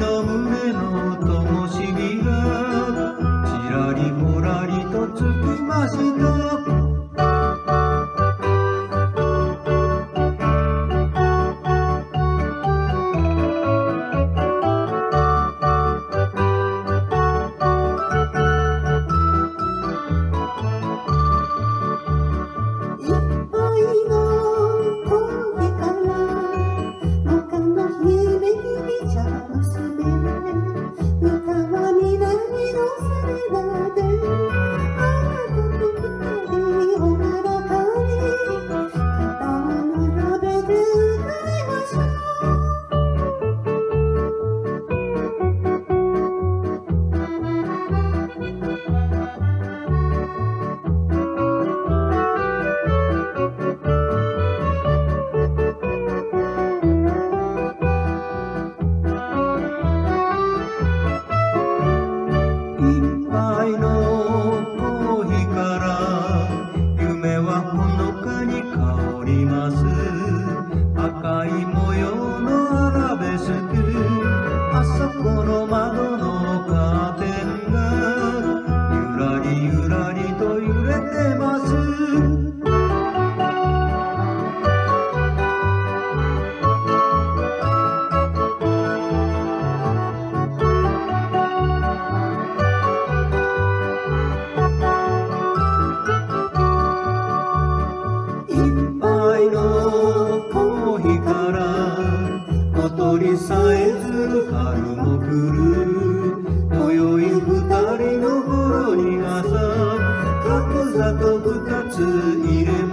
の胸の灯火がちらりほらりとつきました。小鳥さえずる春も来る。今宵二人の頃に朝角砂と二つ入れましょう